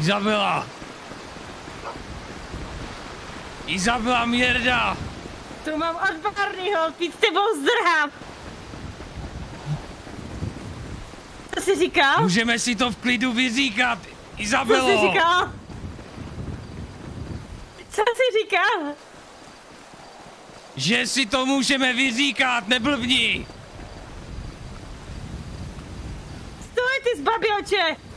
Izabela! Izabela Měrda! Tu mám odbornýho, teď s tebou zdrhám. Co jsi říkal? Můžeme si to v klidu vyříkat! Co jsi říkal? Co jsi říkal? Že si to můžeme vyříkat, neblbni! Stoj ty zbabělče!